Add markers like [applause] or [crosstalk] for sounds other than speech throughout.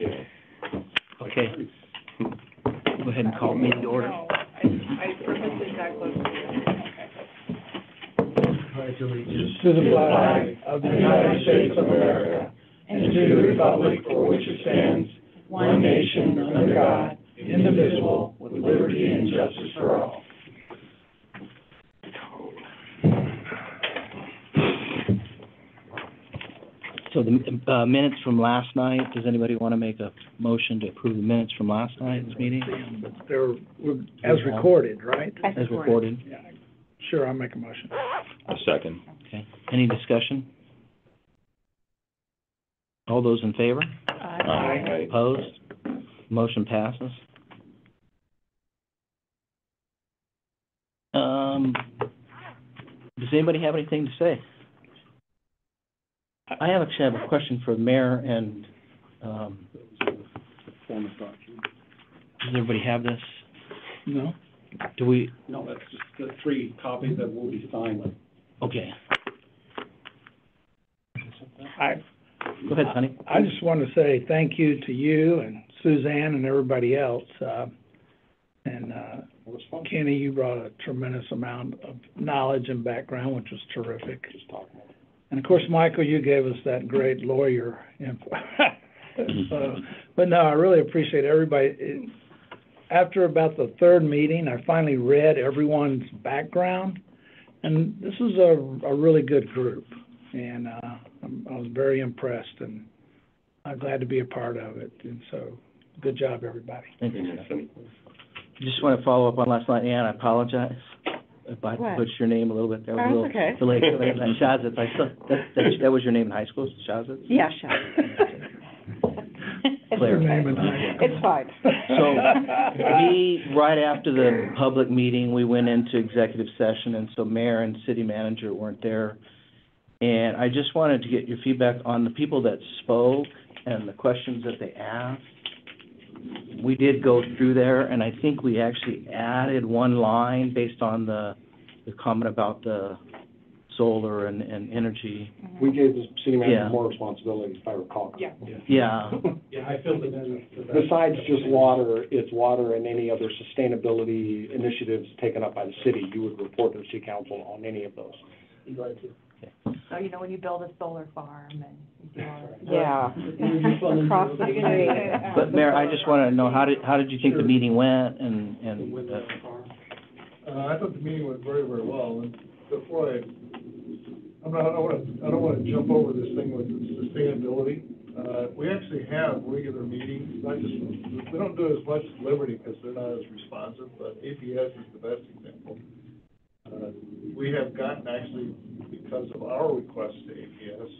Okay. Go ahead and call meeting to order. No, I, I purposely got close to pledge allegiance to the flag of the United States of America and to the republic for which it stands, one nation, under God, indivisible, with liberty and justice for all. So the, uh, minutes from last night, does anybody want to make a motion to approve the minutes from last night's meeting They're, as recorded, right? as recorded? Yeah, Sure, I'll make a motion. A second. Okay. Any discussion? All those in favor? Aye. Opposed? Motion passes. Um, does anybody have anything to say? I have actually have a question for the mayor and, um, does everybody have this? No? Do we, No, that's just the three copies that will be signed. okay, I, go ahead, Sonny. I just want to say thank you to you and Suzanne and everybody else. uh, And, uh, It was fun. Kenny, you brought a tremendous amount of knowledge and background, which was terrific. Just talking about it. And of course, Michael, you gave us that great lawyer info. So, [laughs] But no, I really appreciate everybody. It- After about the third meeting, I finally read everyone's background, and this is a, a really good group. And, uh, I was very impressed, and I'm glad to be a part of it. And so, good job, everybody. Thank you, sir. Just want to follow up on last night, Ann, I apologize if I What? butchered your name a little bit there. Oh, a it's okay. delayed. Shazit, I saw, that, that, that was your name in high school, Shazit? Yeah, sure. Claire. Your name and I. It's fine. So, we, right after the public meeting, we went into executive session, and so mayor and city manager weren't there. And I just wanted to get your feedback on the people that spoke and the questions that they asked. We did go through there, and I think we actually added one line based on the, the comment about the solar and, and energy. We gave the city Yeah. manager more responsibility, if I recall. Yeah. Yeah, [laughs] Yeah, I filled it in. Besides just water, it's water and any other sustainability initiatives taken up by the city, you would report to the city council on any of those. So, you know, when you build a solar farm and you do all that. Yeah. Across the street. but Mayor, I just wanna know, how did, how did you think the meeting went, and, and, uh, Uh, I thought the meeting went very, very well, and before I, I'm not, I don't wanna, I don't wanna jump over this thing with sustainability. Uh, we actually have regular meetings, not just, we don't do as much as Liberty, because they're not as responsive, but APS is the best example. Uh, we have gotten actually, because of our request to APS,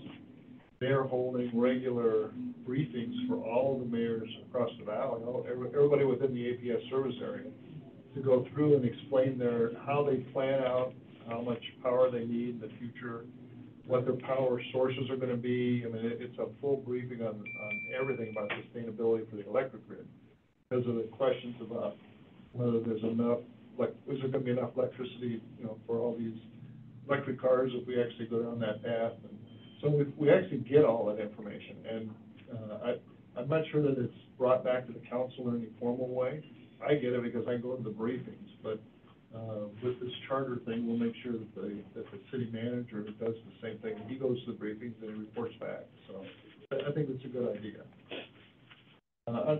they're holding regular briefings for all the mayors across the valley, all, every- everybody within the APS service area to go through and explain their, how they plan out, how much power they need in the future, what their power sources are gonna be. I mean, it, it's a full briefing on, on everything about sustainability for the electric grid. Because of the questions about whether there's enough, like, is there gonna be enough electricity, you know, for all these electric cars if we actually go down that path? And So we, we actually get all that information, and, uh, I, I'm not sure that it's brought back to the council in any formal way. I get it because I go to the briefings, but, uh, with this charter thing, we'll make sure that the, that the city manager does the same thing. He goes to the briefings and he reports back, so I, think it's a good idea. Uh,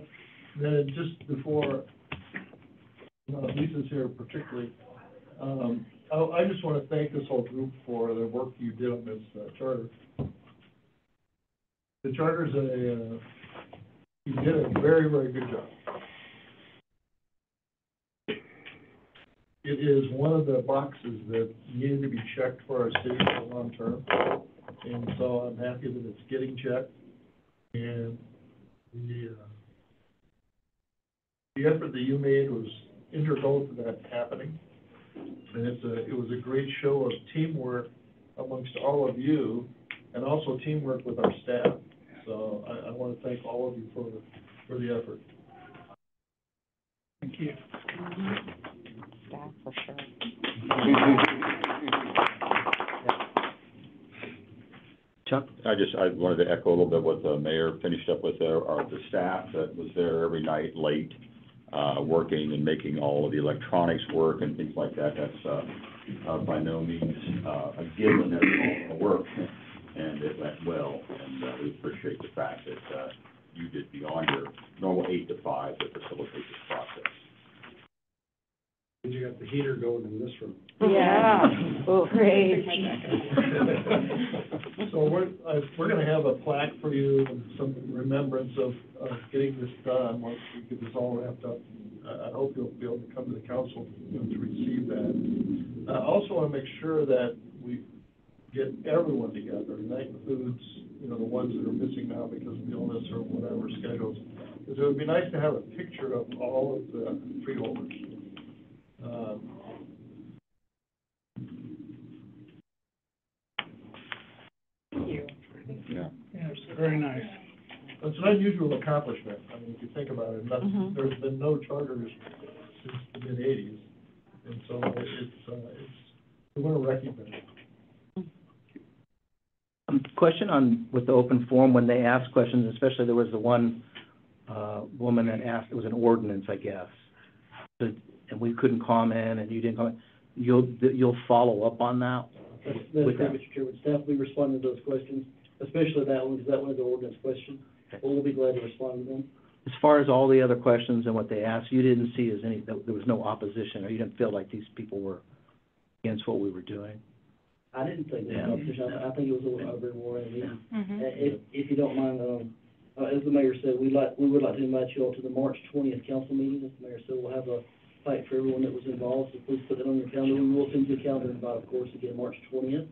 then just before, uh, Lisa's here particularly, um, I, I just wanna thank this whole group for the work you did on this, uh, charter. The charter's a, uh, you did a very, very good job. It is one of the boxes that needed to be checked for our city for the long term. And so I'm happy that it's getting checked. And the, uh, the effort that you made was integral to that happening. And it's a, it was a great show of teamwork amongst all of you and also teamwork with our staff. So I, I want to thank all of you for, for the effort. Thank you. Staff, for sure. Chuck? I just, I wanted to echo a little bit what the mayor finished up with there, are the staff that was there every night late, working and making all of the electronics work and things like that, that's, uh, uh, by no means, uh, a given, that's all the work, and it went well, and, uh, we appreciate the fact that, uh, you did beyond your normal eight to five to facilitate this process. You got the heater going in this room. Yeah. Oh, great. [laughs] So we're, uh, we're gonna have a plaque for you, and some remembrance of, of getting this done, once we get this all wrapped up. I, I hope you'll be able to come to the council, you know, to receive that. I also wanna make sure that we get everyone together, and that includes, you know, the ones that are missing now because of illness or whatever schedules. Because it would be nice to have a picture of all of the freeholders. Um, Yeah. Yeah, it's very nice. It's an unusual accomplishment, I mean, if you think about it, not, Mhm. there's been no charters since the mid-eighties, and so it's, uh, it's, we wanna recognize. Um, question on, with the open forum, when they ask questions, especially there was the one, uh, woman that asked, it was an ordinance, I guess. But- And we couldn't comment, and you didn't comment, you'll, you'll follow up on that? That's, that's with them? Mr. Chairman. Staff will be responding to those questions, especially that one, because that one is an ordinance question. Okay. We'll be glad to respond to them. As far as all the other questions and what they asked, you didn't see as any, there was no opposition, or you didn't feel like these people were against what we were doing? I didn't think Yeah. that, was opposition. I, I think it was a, a very well-run meeting. Mhm. Uh, If, if you don't mind, um, uh, as the mayor said, we'd like, we would like to invite you all to the March twentieth council meeting. As the mayor said, we'll have a fight for everyone that was involved, so please put that on your calendar. We will send you a calendar invite, of course, again, March twentieth.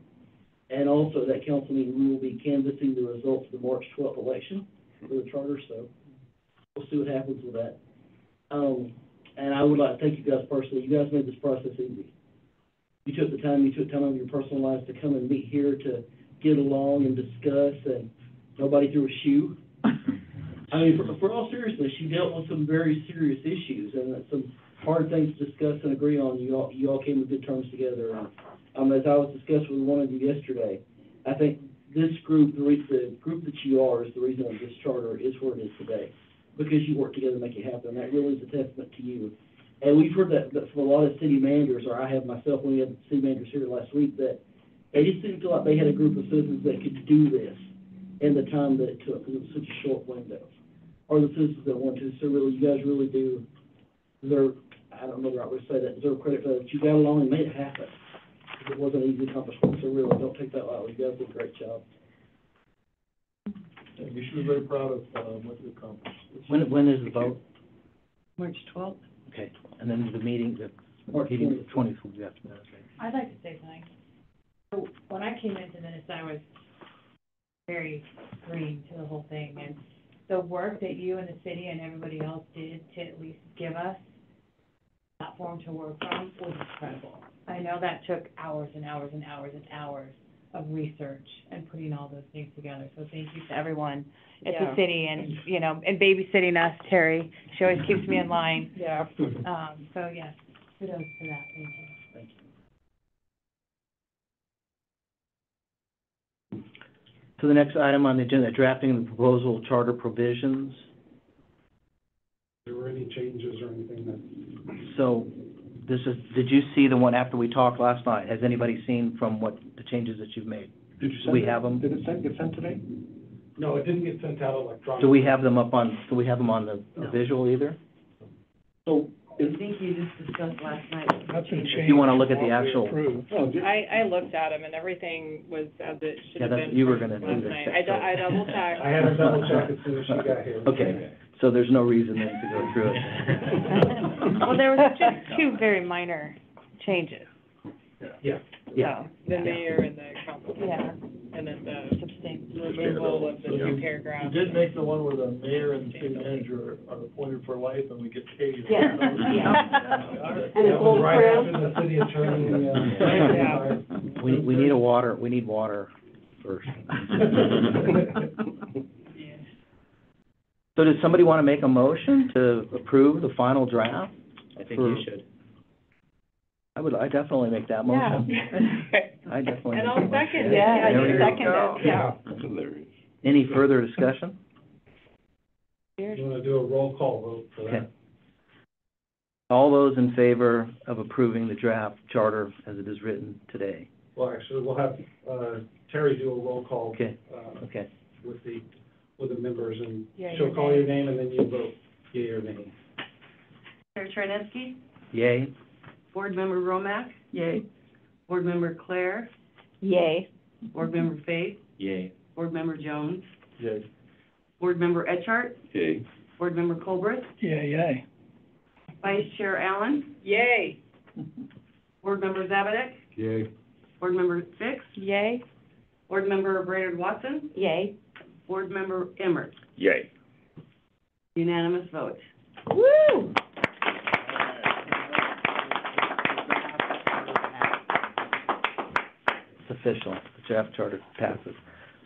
And also, that council meeting, we will be canvassing the results of the March twelfth election for the charter, so we'll see what happens with that. Um, and I would like to thank you guys personally. You guys made this process easy. You took the time, you took time out of your personal lives to come and meet here to get along and discuss, and nobody threw a shoe. I mean, for, for all seriousness, you dealt with some very serious issues and uh, some hard things to discuss and agree on. You all, you all came to good terms together. And, Um, as I was discussing with one of you yesterday, I think this group, the, re- the group that you are is the reason that this charter is where it is today. Because you work together to make it happen. That really is a testament to you. And we've heard that, that from a lot of city managers, or I have myself, when we had city managers here last week, that they just didn't feel like they had a group of citizens that could do this in the time that it took, because it was such a short window. Or the citizens that want to, so really, you guys really do deserve, I don't know the right way to say that, deserve credit for that, you got along and made it happen. It wasn't an easy accomplishment, so really, don't take that lightly, you guys did a great job. And you should be very proud of, uh, what you accomplished. When, when is the vote? March twelfth? Okay, and then the meeting, the March meeting, 20th. twentieth will be after that, okay. I'd like to say something. So when I came into this, I was very green to the whole thing, and the work that you and the city and everybody else did to at least give us a platform to work from was incredible. I know that took hours and hours and hours and hours of research and putting all those things together, so thank you to everyone at the Yeah. city and, you know, and babysitting us, Terry, she always keeps me in line. Yeah. Um, so yes, kudos to that, thank you. Thank you. So the next item on the agenda, drafting the proposal charter provisions. There were any changes or anything that? So this is, did you see the one after we talked last night? Has anybody seen from what, the changes that you've made? Did you send we it? have them? Did it send, get sent today? No, it didn't get sent out electronically. Do we have them up on, do we have them on the the No. visual either? So, I think you just discussed last night. Nothing changed. If you wanna look at from the what we actual- approved. did- I, I looked at them and everything was as it should Yeah, have that's, been. you were gonna do last this. night. I, dou- I double checked. I had to double check as soon as she got here. Okay, so there's no reason then to go through it. [laughs] Well, there was just two very minor changes, Yeah. Yeah. so, The mayor and the council. yeah, And then the substantial. removal of the You- two paragraphs. You did make the one where the mayor and city manager are appointed for life and we get paid. Yeah, [laughs] yeah. [laughs] And a gold Right after the city attorney, uh. We, we need a water, we need water first. So does somebody wanna make a motion to approve the final draft? I think you should. I would, I definitely make that motion. [laughs] I definitely. And make I'll that motion. second it. Yeah, There we you go. second it, yeah. Hilarious. Any further discussion? You wanna do a roll call vote for Okay. that? All those in favor of approving the draft charter as it is written today? Well, actually, we'll have, uh, Terry do a roll call. Okay. uh, Okay. with the, with the members, and Yeah, she'll your call your name, and then you vote yea or nay. Chair Charneski, Yay? Board Member Romack, Yay. Board Member Claire, Yay. Board Member Faith, Yay. Board Member Jones, Yay. Board Member Etchart, Yay. Board Member Colbert, Yeah, yay. Vice Chair Allen, Yay. Board Member Zabadek, Yay. Board Member Fix, Yay. Board Member Brainerd Watson, Yay. Board Member Emmert. Yay. Unanimous vote. Woo! It's official. The draft charter passes.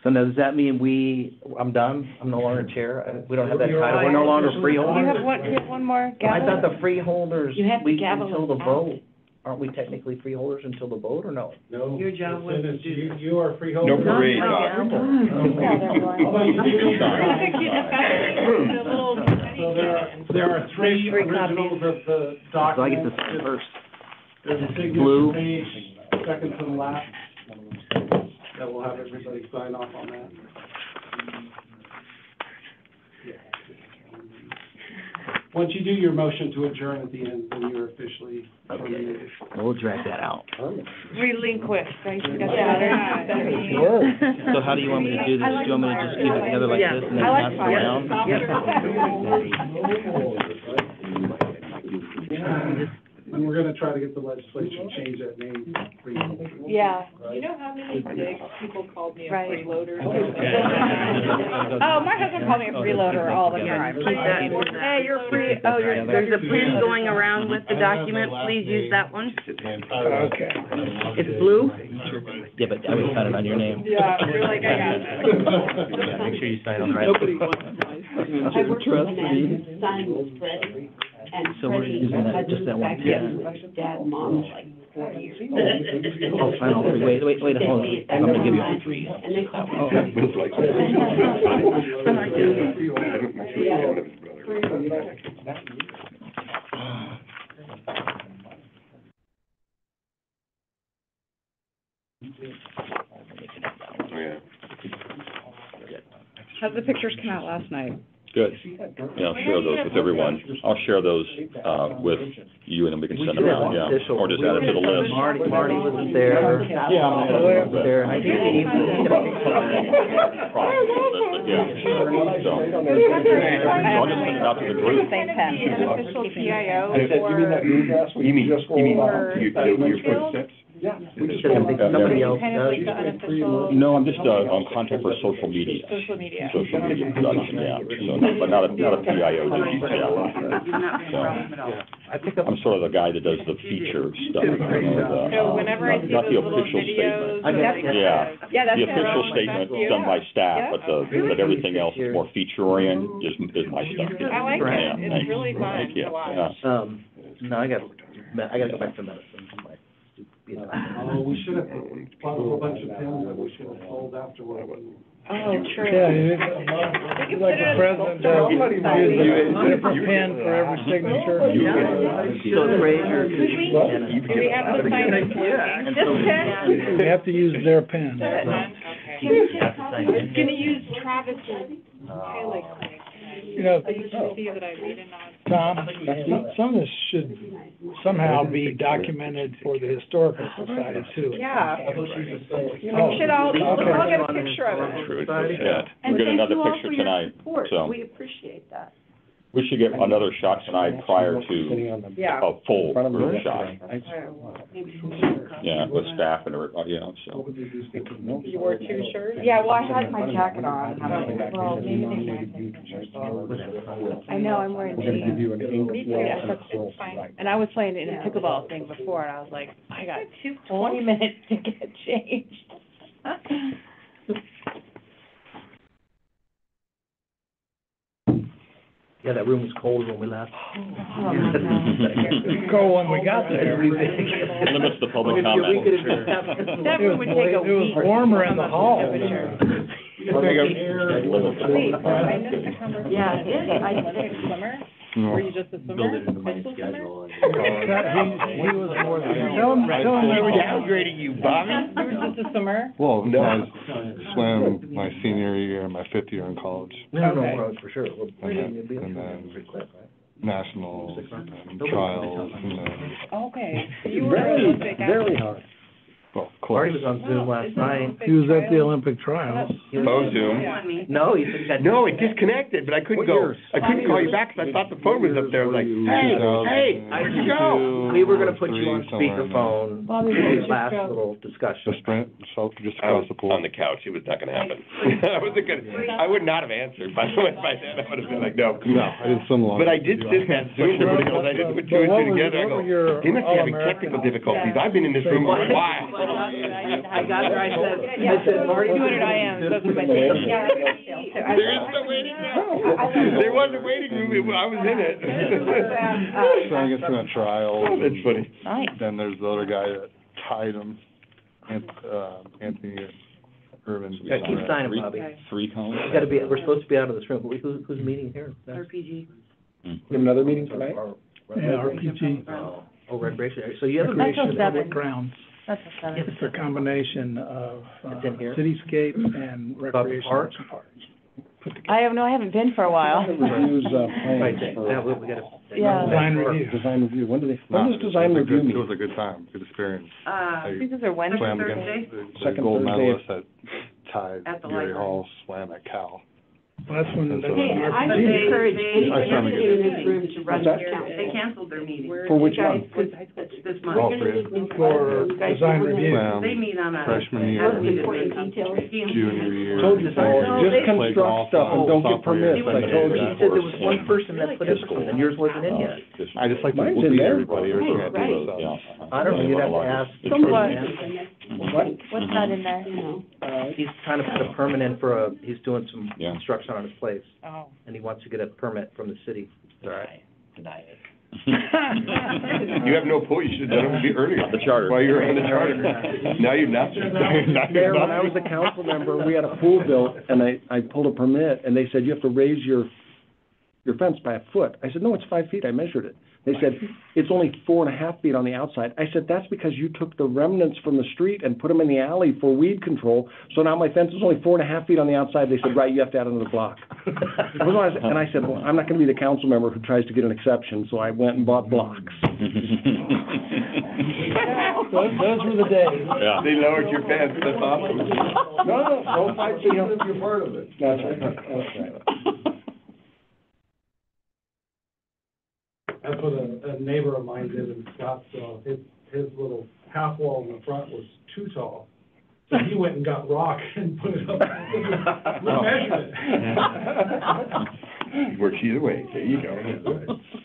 So now, does that mean we, I'm done? I'm no longer chair? We don't have that title? We're no longer freeholders? You have one, you have one more I gavel? thought the freeholders, You have to we, gavel until the out. vote. Aren't we technically freeholders until the vote, or no? No. Your job was to do you, that. you are freeholder. No parade, Not my Doc. gavel. The little So there are, there are three Three originals of the document. So I get to sign first. There's a Blue. signature page, second from last, that will have everybody sign off on that. Once you do your motion to adjourn at the end, then you're officially terminated. We'll drag that out. Relinquish, right? You Yeah. that? Word. So how do you want me to do this? Do you want me to just keep it together like this and then pass it fire. around? [laughs] And we're gonna try to get the legislature to change that name to freeholder. Yeah. right? You know how many big people called me a Right. freeloader? Yeah. [laughs] Oh, my husband called me a freeloader all the time. Keep that. Hey, you're free, oh, you're. There's a pin going around with the document, please use that one. Okay. It's blue. Yeah, but I would sign it on your name. Yeah, you're like, I got it. [laughs] Make sure you sign on the right. Nobody wants my signature. I worked with me. him and son was Freddie, and So we're Freddie using that- just that one been pen? Dad model like four years. I'll sign all three. Wait, wait, wait, hold on. I'm gonna give you all three. And they called Oh. How'd the pictures come out last night? Good. Yeah, I'll share those with everyone. I'll share those, uh, with you and then we can send them have out, yeah. Or just add it to the list. Marty, Marty wasn't there. Yeah, I'm Ed wasn't there. I think Steve. Probably, but, yeah. So, I'll just send it out to the group. Same pen. Official PIO I said, you mean that bluegrass we You mean- just you mean rolled for out? you- you- your footsteps? Yeah. we just Because rolled somebody- somebody else Kind of does. like the unofficial No, I'm just, uh, on contract for social media. social media. Social media production, yeah, so, but not a, not a PIO, duty, yeah. You've not been a problem at all. I pick up. I'm sort of the guy that does the feature stuff, you know, the. So whenever I not- see not those the little official statement. videos. I of, got. Yeah. Yeah, that's. The kind of official like statement that's you. done by staff, but the, but everything else is more feature oriented, is, is my stuff. I like Yeah, it, it's you. really fun Thank you, to watch. Um, no, I gotta, I gotta go back to medicine. My stupid- you know. Oh, we should have bought a whole bunch of pins that we should have sold afterward. Oh, true. Yeah, you, like the president, uh, uses a different pen for every signature. So it's Fraser. Do we have to sign this And This pen? You have to use their pen. Okay. Have I was it. gonna use Travis's highlight quick. You know, I usually see that I read it on. Tom, some of this should somehow be documented for the historical society too. Yeah. Oh, We should all, oh, I'll get a picture of it. True, yeah. We'll get another picture tonight, so. We appreciate that. We should get another shot tonight prior to Sitting Yeah. a full front of group the- shot, yeah, with staff and everybody, you know, so. You wore two shirts? Yeah, well, I had my jacket on. Well, maybe I know, I'm wearing We're gonna give you an ink Me too, well yeah, and a it's fine. And I was playing in a pickleball thing before, and I was like, I got twenty minutes to get [laughs] changed. [laughs] Yeah, that room was cold when we left. Oh, [laughs] cold when we got there. Limits the public We could- we comment. could That room would take a It was week. warmer in the hall. Temperature. Wait, I missed the conversation. Yeah, I did. I did. Swimmer? Were you just a swimmer? Build it into my High school swimmer? schedule. He, [laughs] [laughs] he was more than. Tell him, tell him we downgrading you, Bobby. [laughs] You were just a swimmer? Well, no, I swam my senior year and my fifth year in college, No, no, Okay. no, for sure. We'll- And then- it'll be and then- Pretty quick, right? nationals and trials, and then, Okay, you were an Olympic athlete. hard. Well, Marty close. was on Zoom last night. He was at the Olympic trials. He was- Oh, Zoom? Yeah. No, he said he got. No, it disconnected, but I couldn't What go, years? I couldn't call you back 'cause I thought the phone was up there, I was like, hey, hey, where'd you go? We were gonna put you on Three, somewhere in there. speakerphone, Bobby, what for the last stroke? little The discussion. sprint, so just I across was the pool. on the couch, it was not gonna happen. [laughs] I wasn't gonna, I would not have answered, by the way, by then, I would have been like, no. No, I didn't swim long. But I did sit in that Zoom room, because I didn't put two and two together, I go, they must be having technical difficulties, I've been in this room for a while. I got there, I said, I said, Marty. Two hundred IMs, that's what my thing. There is no waiting room. There was a waiting room, I was in it. Swam against him at trials. Oh, That's funny. Nice. Then there's the other guy that tied him, Ant- uh, Anthony Ervin. Yeah, keep signing, Bobby. Three columns? We gotta be, we're supposed to be out of this room, Who- who's, who's meeting here? RPG. You have another meeting tonight? Yeah, RPG. Oh, oh, recreation, so you have a That's mission. till Public seven. grounds. That's a seven. It's a combination of, uh, It's in here? cityscape and recreation. park? Put together. I have, no, I haven't been for a while. Reviews, uh, [laughs] Right, plans yeah, for we, we gotta. Yeah. Design review. design review. When do they, No, when does design it was a review good- meet? It was a good time, good experience. Uh, I I think those are Wednesday. swam Thursday? against the- the Second gold Thursday. medalist that tied At the Gary library. Hall, swam at Cal. Well, That's when, that's Hey, I RPG. would encourage I any saw in this room to run What's that? the council. They canceled their meeting. For which one? This, this month. All three. For design review. Swam They meet on a. freshman year, Most important details. junior year. Told you so. senior year. Just Played golf construct stuff and don't get sophomore year, permits. I second told year. you. He said there was one person that put it, and yours wasn't in yet. I just like to Mine's in see there. everybody, or Right, can't right. I don't know, you'd have to ask. Somewhat. What? What's not in there? You. Uh, He's trying to put a permanent for a, he's doing some Yeah. construction on his place, Oh. and he wants to get a permit from the city. Right. Deny it. [laughs] You have no pull, you should have done it earlier. The charter. While you were on the charter. Now you're nothing. Now you're There, when I was nothing. a council member, we had a pool built, and I, I pulled a permit, and they said, you have to raise your, your fence by a foot. I said, no, it's five feet, I measured it. They said, it's only four and a half feet on the outside. I said, that's because you took the remnants from the street and put them in the alley for weed control, so now my fence is only four and a half feet on the outside. They said, right, you have to add another block. And I said, well, I'm not gonna be the council member who tries to get an exception, so I went and bought blocks. [laughs] Those, those were the days. Yeah. They lowered your fence, that's awesome. No, no, no five feet. Even if you're part of it. That's right, that's right. That's what a, a neighbor of mine did in Scottsdale. His, his little half wall in the front was too tall. So he went and got rock [laughs] and put it up, [laughs] We measured it. Works either way, there you go. [laughs]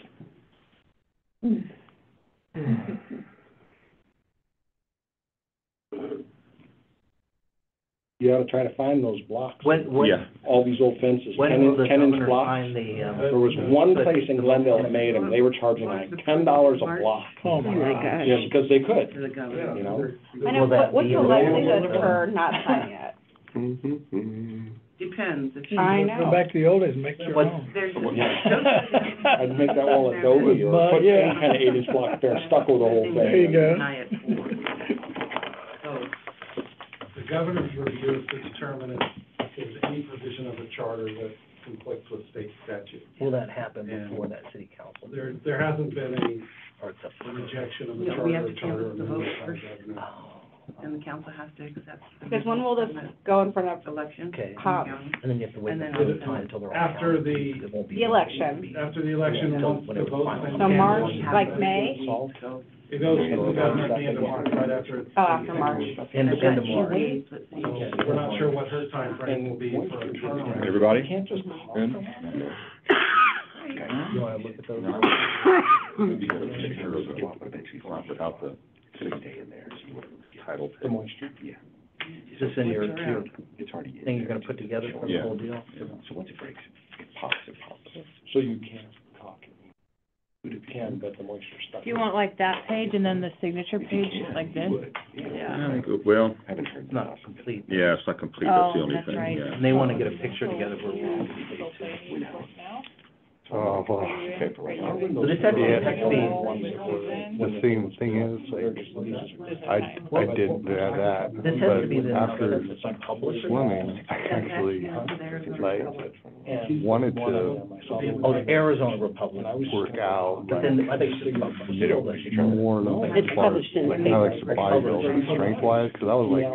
You ought to try to find those blocks, When, when, Yeah. all these old fences, when ten will inch, the ten inch governor blocks. sign the, um? There was one place in Glendale that made them, they were charging like ten dollars a block. Oh, my my gosh. Yeah, because they could, To the governor. you know? I know, Will that what, what's be the available? likelihood of her not signing it? Mm-hmm. Depends. If she- I Go know. back to the old days, and make your What's- own. There's. [laughs] I'd make that wall adobe [laughs] or But, put yeah. any kind of eight inch block there, and stucco the whole thing. There you go. Deny it for. So, The governor's review is to determine if there's any provision of the charter that conflicts with state statute. Will that happen before that city council? There, there hasn't been any Or it's a- rejection of the No, charter. we have to or charter canvass the vote amendment by first. governor. Oh, and the council has to accept. the Because when will this amendment. go in front of, the Election. Okay. in the Hop. county. and then you have to wait And then another it'll- time until they're all After counted. the- It won't be- The election. After the election, Yeah. once the Whatever vote's final. So March, like May? So, It goes to the governor at the end of March, right after it's. Oh, after March. End, I've end of March. days, let's see. So We're not sure what her timeframe will be for a turnaround. Everybody? You can't just call Good? You wanna look at those? Maybe get a picture of the, without the title. The moisture. Yeah. Is this in your, your It's already in thing you're gonna put together for the Yeah. whole deal? So once it breaks, it pops, it pops. So you can't talk it. You can, but the moisture stuck. Do you want like that page and then the signature page like this? Yeah, Well, I haven't heard It's not complete. yeah, it's not complete, that's the Oh, only that's thing, right. yeah. And they wanna get a picture together where we're. Oh, well. So this has to be texting. The same thing is, like, I, I did that, that, This has to be the, but after it's like published. swimming, I actually, like, wanted to Oh, the Arizona Republic. work out, But like, then, I think it's about. They don't let you try more It's part, published in the like, kind of like paper. some bodybuilding strength wise, cause I was like,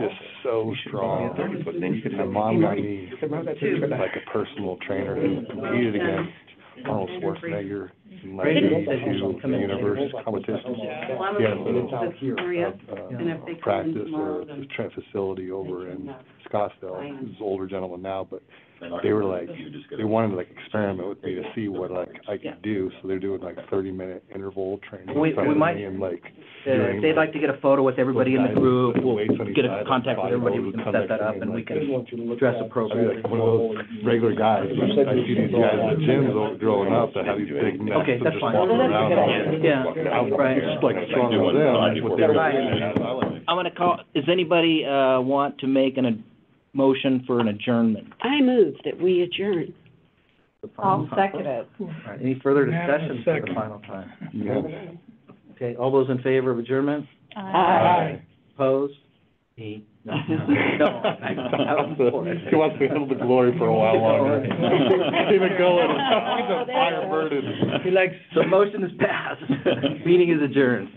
just so strong. But then you could My have. mom got me like a personal trainer who competed against Arnold Schwarzenegger in like Great. two universe competitions. Well, I'm He had gonna a, with Maria, a, and if they uh, practice tomorrow, or then. tra- facility over in Scottsdale. He's an older gentleman now, but And I they were can- like, you just they wanted to like experiment with me to see what like I could do, so they're doing like thirty minute interval training We- in front we might- me and like Uh, if they'd like to get a photo with everybody in the group, we'll get a contact with everybody, we can set that up and we can dress I'd be appropriately. like one of those regular guys, I see these guys in the gyms o- growing up that have these big nets Okay, and that's just fine. walking around. Yeah, I'm right. just like strong as them, that's what they were Right. doing. I'm gonna call, does anybody, uh, want to make an, a motion for an adjournment? I move that we adjourn. I'll second it. All right, any further discussion for the Second. final time? [laughs] Okay, all those in favor of adjournment? Aye. Opposed? Me? [laughs] No. No, I, I was for it. He wants to handle the glory for a while longer. [laughs] Keep it going, keep the fire burning. He likes So motion is passed, meeting is adjourned.